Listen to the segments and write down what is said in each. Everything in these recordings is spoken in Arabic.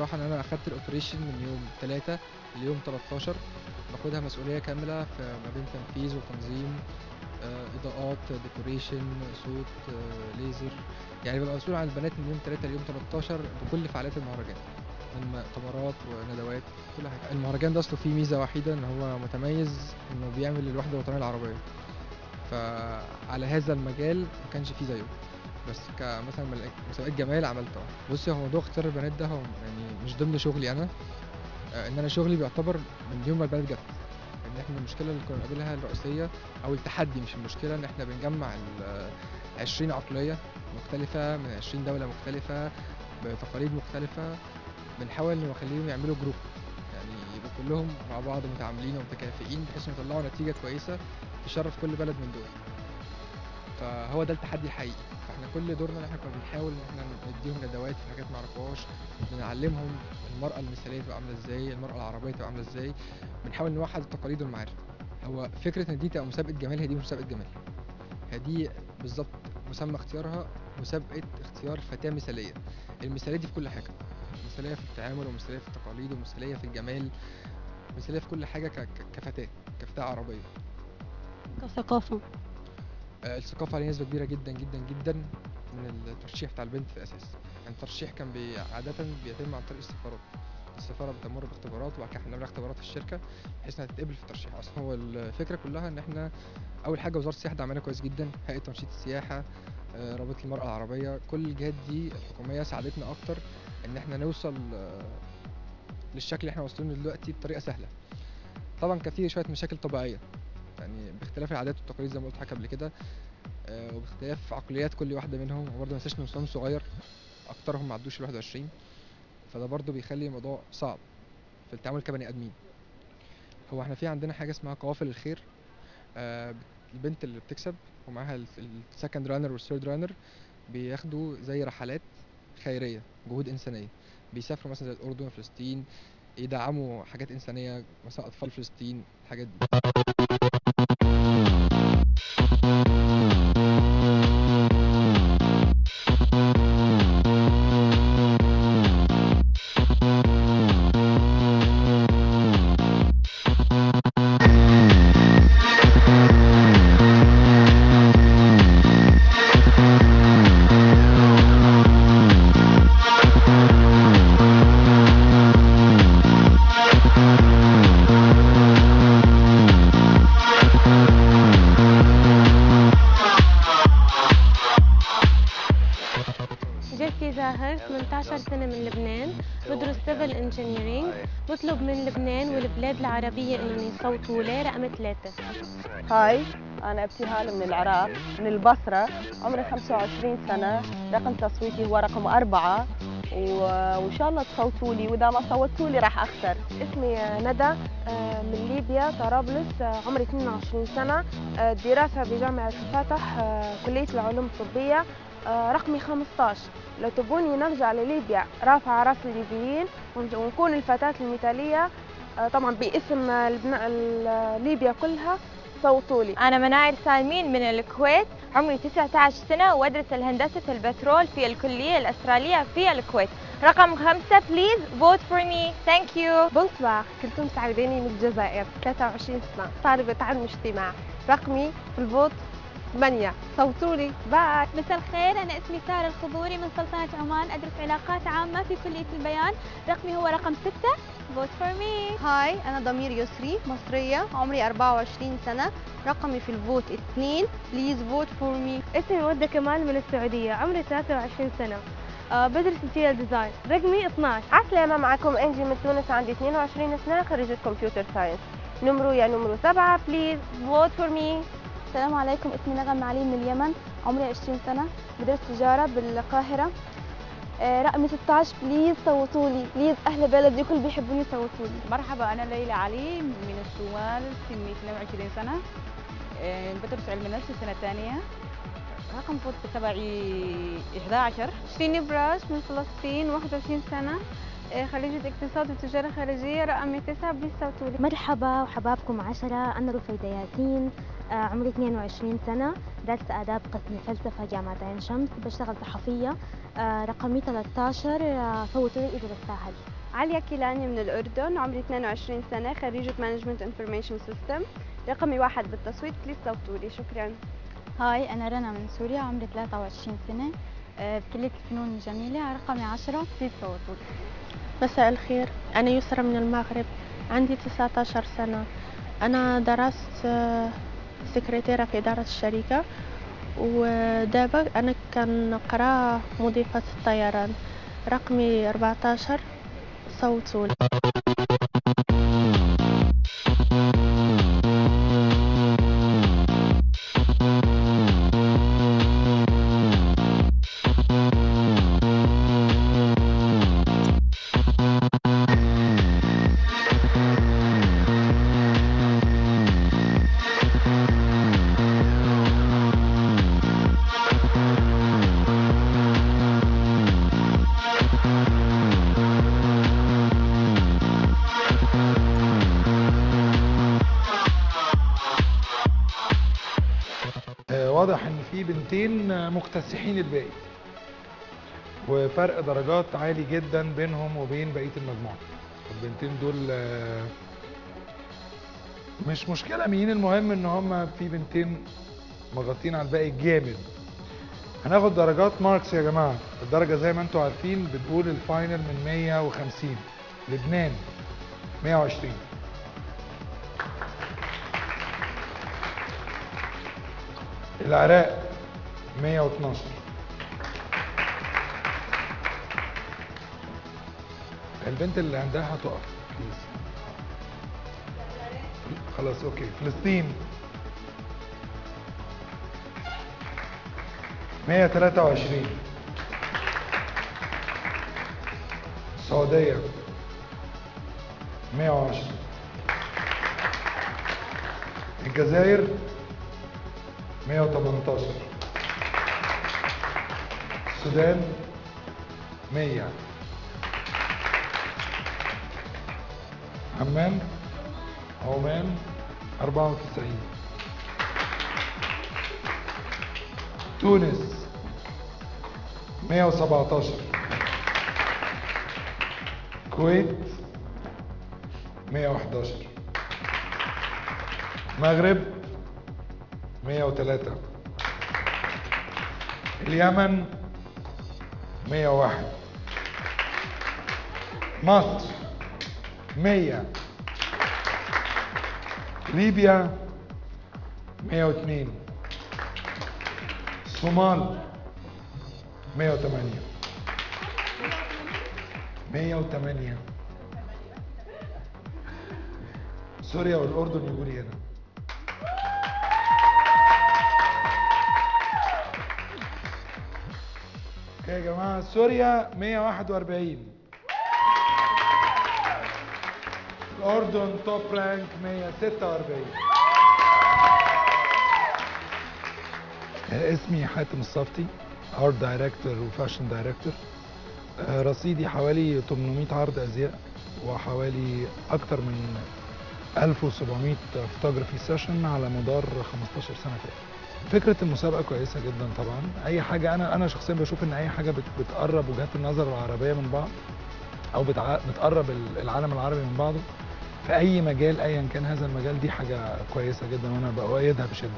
بصراحة إن أنا أخدت ال operation من يوم 3 ليوم 13 باخدها مسؤولية كاملة في ما بين تنفيذ وتنظيم آه، إضاءات decoration صوت آه، ليزر. يعني ببقى مسؤول عن البنات من يوم 3 ليوم 13 بكل فعاليات المهرجان. من مؤتمرات وندوات كل حاجة. المهرجان ده أصله فيه ميزة وحيدة إن هو متميز إنه بيعمل الوحدة الوطنية العربية. فعلى هذا المجال ما كانش فيه زيه. بس كمثلا مسابقات جمال عملتها بصي هو موضوع اختيار البنات ده هو يعني مش ضمن شغلي أنا. آه، إن أنا شغلي بيعتبر من يوم ما البنات جت إن إحنا المشكلة اللي كنا بنقابلها الرئيسية أو التحدي مش المشكلة إن إحنا بنجمع ال 20 عقلية مختلفة من 20 دولة مختلفة بتقاليد مختلفة بنحاول نخليهم يعملوا جروب يعني يبقوا كلهم مع بعض متعاملين ومتكافئين بحيث يطلعوا نتيجة كويسة تشرف كل بلد من دول. فهو ده التحدي الحقيقي. فإحنا كل دورنا إن إحنا كنا بنحاول إن إحنا نديهم ندوات في حاجات ما يعرفوهاش بنعلمهم المرأة المثالية تبقى عاملة إزاي المرأة العربية تبقى عاملة إزاي بنحاول نوحد التقاليد والمعارف هو فكرة إن دي تبقى مسابقة جمال هي دي مش مسابقة جمال هي دي بالظبط مسمى اختيارها مسابقة اختيار فتاة مثالية. المثالية دي في كل حاجة مثالية في التعامل ومثالية في التقاليد ومثالية في الجمال مثالية في كل حاجة كفتاة كفتاة عربية. كثقافة. آه، الثقافة عليه نسبة كبيرة جدا جدا جدا من الترشيح بتاع البنت في الأساس يعني الترشيح كان بي عادة بيتم عن طريق السفارات السفارة بتمر باختبارات وبعد كده إحنا بنعمل اختبارات في الشركة بحيث إنها تتقبل في الترشيح. أصلا هو الفكرة كلها إن إحنا أول حاجة وزارة السياحة دعمنا كويس جدا هيئة تنشيط السياحة آه، رابطة المرأة العربية كل الجهات دي الحكومية ساعدتنا أكتر إن إحنا نوصل آه، للشكل اللي إحنا واصلين دلوقتي بطريقة سهلة. طبعا كان في شوية مشاكل طبيعية. يعني باختلاف العادات والتقاليد زي ما قلت لحضرتك قبل كده آه، وباختلاف عقليات كل واحدة منهم وبرضه ما ننساش إن مستواهم صغير أكترهم ما عدوش ال 21 فده برضه بيخلي الموضوع صعب في التعامل كبني آدمين. هو إحنا في عندنا حاجة اسمها قوافل الخير آه، البنت اللي بتكسب ومعاها ال second runner وال third runner بياخدوا زي رحلات خيرية جهود إنسانية. بيسافروا مثلا زي الأردن وفلسطين يدعموا حاجات إنسانية مثلا أطفال فلسطين الحاجات دي. 10 سنة من لبنان بدرس civil engineering بطلب من لبنان والبلاد العربية إنهم يصوتوا لي رقم ثلاثة. Hi أنا ابتهال من العراق من البصرة عمري 25 سنة رقم تصويتي هو رقم أربعة وإن شاء الله تصوتوا لي وإذا ما صوتوا لي راح أخسر. اسمي ندى آه، من ليبيا طرابلس آه، عمري 22 سنة آه، دراسة بجامعة الفتح كلية العلوم الطبية رقمي 15 لو تبوني نرجع لليبيا رافعة راس الليبيين ون- ونكون الفتاة المثالية آه، طبعا باسم آه، ليبيا كلها صوتوا لي. أنا مناعر سالمين من الكويت عمري 19 سنة وأدرس الهندسة في البترول في الكلية الأسترالية في الكويت. رقم خمسة please vote for me thank you bonsoir كلثوم سعيداني من الجزائر. 23 سنة. طالبة علم اجتماع رقمي في ال vote 8 صوتوا لي bye. مساء الخير. أنا اسمي سارة الخضوري من سلطنة عمان. أدرس علاقات عامة في كلية البيان. رقمي هو رقم ستة. Vote for me. Hi أنا ضمير يسري. مصرية. عمري 24 سنة. رقمي في ال vote 2 please vote for me اسمي مودة كمال من السعودية. عمري 23 سنة. آه بدرس interior design رقمي 12 عسلامة معكم. إنجي من تونس. عندي 22 سنة. خريجة computer science نمرو يا نمرو سبعة. please vote for me السلام عليكم اسمي نغم علي من اليمن عمري 20 سنة بدرس تجارة بالقاهرة. رقمي 16 please صوتوا لي. please أهل بلدي كل بيحبوني صوتوا لي. مرحبا أنا ليلى علي من الصومال سني 22 سنة. آه، بدرس علم نفس السنة الثانية. رقم vote تبعي 11 شيرين براش من فلسطين 21 سنة. خريجة اقتصاد وتجارة خارجية رقمي تسعة please صوتولي مرحبا وحبابكم عشرة أنا رفيدة ياسين آه، عمري 22 سنة درست آداب قسم الفلسفة جامعة عين شمس بشتغل صحفية آه، رقمي 13 آه، صوتوا لي إذا بستاهل عليا كيلاني من الأردن عمري 22 سنة خريجة management information system رقمي واحد بالتصويت please صوتولي شكرا. hi أنا رنا من سوريا عمري 23 سنة. بكلية الفنون الجميلة رقمي 10 بليز صوتوا مساء الخير. أنا يسرى من المغرب عندي 19 سنة. أنا درست آه، سكرتيرة في إدارة الشركة ودابا أنا كنقرأ مضيفة الطيران. رقمي 14 صوتوا بنتين مكتسحين الباقي. وفرق درجات عالي جدا بينهم وبين بقية المجموعة. البنتين دول آه، مش مشكلة مين المهم إن هم في بنتين مغطين على الباقي جامد. هناخد درجات marks يا جماعة. الدرجة زي ما أنتم عارفين بتقول ال final من 150 لبنان 120 العراق 112 البنت اللي عندها هتقف. خلاص أوكي. فلسطين. 123 السعودية. 110 الجزائر. 118 السودان 100 عمان عمان 94 تونس 117 الكويت 111 المغرب 103 اليمن 101 مصر 100 ليبيا 102 الصومال 108 108 سوريا والأردن يقول لي هنا. يا جماعة سوريا 141 الأردن توب رانك 146 اسمي حاتم الصفتي art director و fashion director رصيدي حوالي 800 عرض أزياء وحوالي أكتر من 1700 photography session على مدار 15 سنة فاتت فكرة المسابقة كويسة جدا طبعا أي حاجة أنا أنا شخصيا بشوف إن أي حاجة بت- بتقرب وجهات النظر العربية من بعض أو. بتقرب ال- العالم العربي من بعضه في أي مجال ايا كان هذا المجال دي حاجة كويسة جدا وأنا بأؤيدها بشدة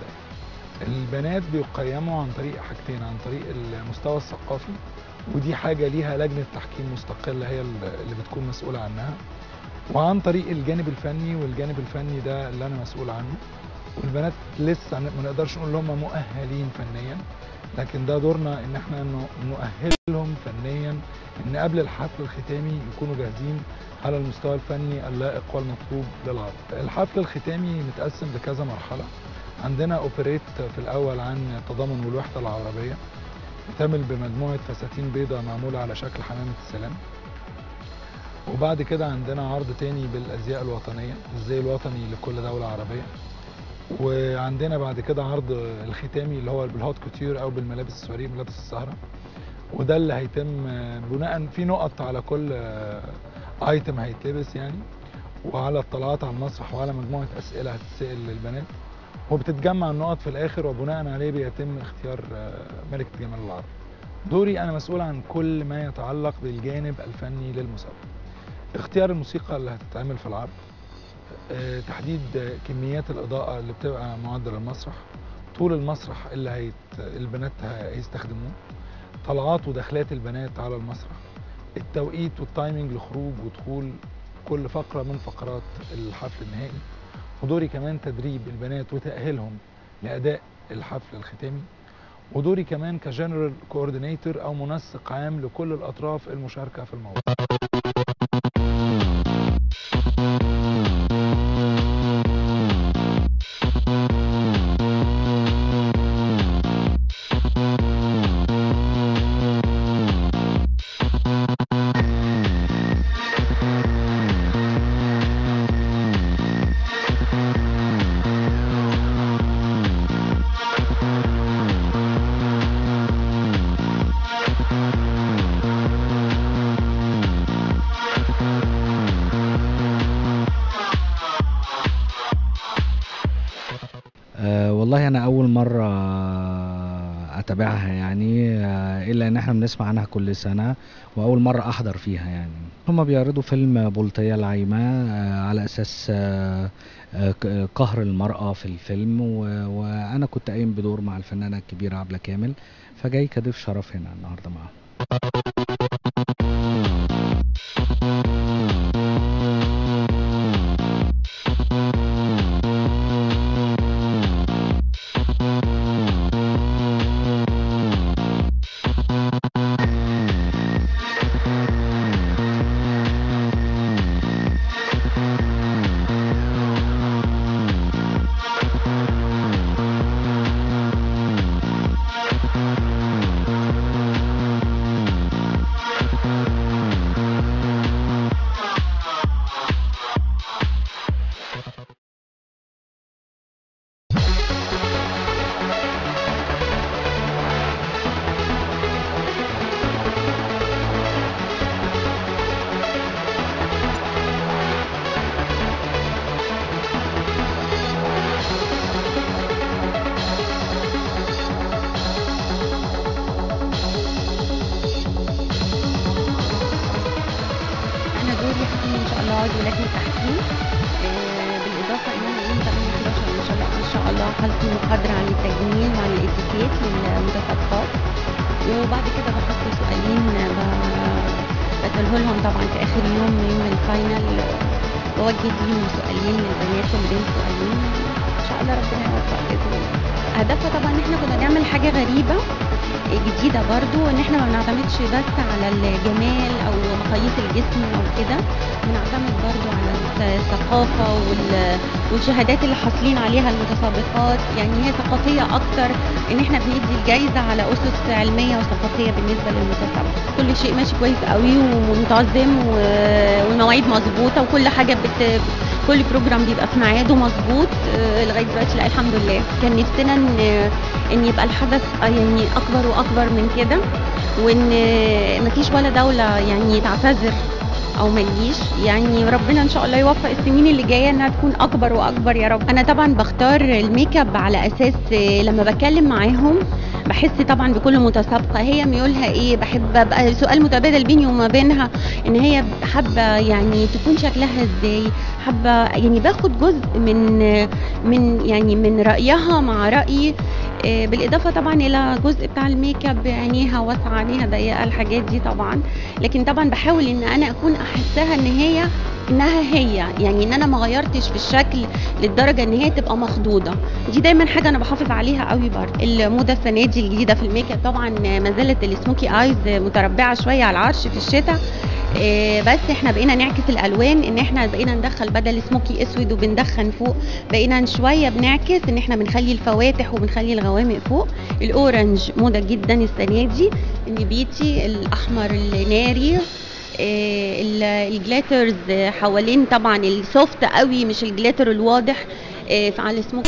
البنات بيقيموا عن طريق حاجتين عن طريق المستوى الثقافي ودي حاجة ليها لجنة تحكيم مستقلة هي اللي بتكون مسؤولة عنها وعن طريق الجانب الفني والجانب الفني ده اللي أنا مسؤول عنه والبنات لسه ما نقدرش نقول هم مؤهلين فنيا لكن ده دورنا إن إحنا نؤهلهم فنيا إن قبل الحفل الختامي يكونوا جاهزين على المستوى الفني اللائق والمطلوب للعرض. الحفل الختامي متقسم لكذا مرحلة. عندنا اوبريت في الأول عن التضامن والوحدة العربية. بتعمل بمجموعة فساتين بيضاء معمولة على شكل حمامة السلام. وبعد كده عندنا عرض تاني بالأزياء الوطنية الزي الوطني لكل دولة عربية. وعندنا بعد كده عرض الختامي اللي هو بال haute couture أو بالملابس السواريه ملابس السهرة. وده اللي هيتم بناء فيه نقط على كل item هيتلبس يعني وعلى اطلاعات على المسرح وعلى مجموعة أسئلة هتتسأل للبنات. وبتتجمع النقط في الآخر وبناء عليه بيتم اختيار آه، ملكه جمال العرب دوري أنا مسؤول عن كل ما يتعلق بالجانب الفني للمسابقة. اختيار الموسيقى اللي هتتعمل في العرض. تحديد آه، كميات الإضاءة اللي بتبقى معدة للمسرح طول المسرح اللي هيت... البنات هيستخدموه طلعات ودخلات البنات على المسرح التوقيت وال timing لخروج ودخول كل فقرة من فقرات الحفل النهائي ودوري كمان تدريب البنات وتأهيلهم لأداء الحفل الختامي ودوري كمان ك general coordinator أو منسق عام لكل الأطراف المشاركة في الموضوع. إحنا بنسمع عنها كل سنة وأول مرة أحضر فيها يعني. هما بيعرضوا فيلم بلطية العايمة آه، على أساس آه، آه، قهر المرأة في الفيلم وأنا كنت قايم بدور مع الفنانة الكبيرة عبلة كامل فجاي كضيف شرف هنا النهارده معاهم. بساله لهم طبعا في آخر يوم يوم الفاينل بوجه ليهم سؤالين للبنات والبنت سؤالين. إن شاء الله ربنا يوفق بإذن الله. هدفها طبعا إن إحنا كنا نعمل حاجة غريبة جديدة برضو إن إحنا ما بنعتمدش بس على الجمال أو مقاييس الجسم أو كده بنعتمد برضو على الثقافة وال- والشهادات اللي حاصلين عليها المتسابقات. يعني هي ثقافية أكتر إن إحنا بندي الجايزة على أسس علمية وثقافية بالنسبة للمتسابق كل شيء ماشي كويس قوي ومنتظم والمواعيد مظبوطة وكل حاجة بت كل program بيبقى في ميعاده مظبوط آه، لغاية دلوقتي لا الحمد لله. كان نفسنا ان أن يبقى الحدث آه، يعني أكبر وأكبر من كده وأن آه، مفيش ولا دولة يعني تعتذر. أو ما تجيش يعني ربنا إن شاء الله يوفق السنين اللي جاية إنها تكون أكبر وأكبر يا رب. أنا طبعا بختار الميك أب على أساس آه، لما بتكلم معاهم بحس طبعا بكل متسابقة. هي ميولها إيه؟ بحب أبقى سؤال متبادل بيني وما بينها إن هي حابة يعني تكون شكلها إزاي؟ حابة يعني باخد جزء من من يعني من رأيها مع رأيي. آه، بالإضافة طبعا إلى جزء بتاع الميك أب عينيها واسعة عينيها ضيقة الحاجات دي طبعا. لكن طبعا بحاول إن أنا أكون أحسها إن هي إنها هي. يعني إن أنا ما غيرتش في الشكل للدرجة إن هي تبقى مخضوضة. دي دايما حاجة أنا بحافظ عليها قوي برضه. الموضة السنة دي الجديدة في الميك اب طبعا ما زالت ال smoky eyes متربعة شوية على العرش في الشتاء. آه، بس إحنا بقينا نعكس الألوان إن إحنا بقينا ندخل بدل سموكي أسود وبندخن فوق. بقينا شوية بنعكس إن إحنا بنخلي الفواتح وبنخلي الغوامق فوق. ال orange موضة جدا السنة دي. النبيتي الأحمر الناري. ال- آه، حوالين طبعا ال soft قوي مش ال glitter الواضح آه، على السموك